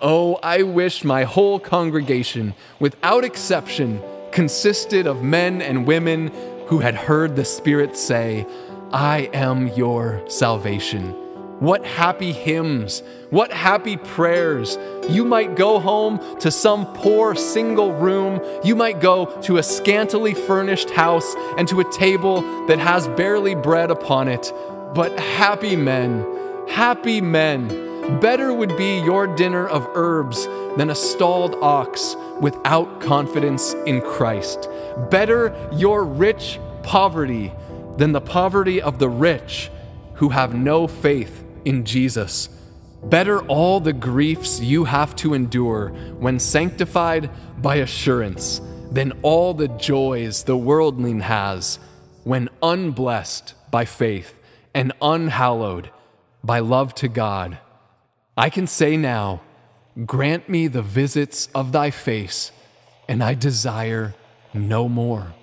Oh, I wish my whole congregation, without exception, consisted of men and women who had heard the Spirit say, I am your salvation. What happy hymns, what happy prayers. You might go home to some poor single room. You might go to a scantily furnished house and to a table that has barely bread upon it. But happy men, happy men. Better would be your dinner of herbs than a stalled ox without confidence in Christ. Better your rich poverty than the poverty of the rich who have no faith in Jesus. Better all the griefs you have to endure when sanctified by assurance than all the joys the worldling has when unblessed by faith and unhallowed by love to God. I can say now, grant me the visits of thy face, and I desire no more.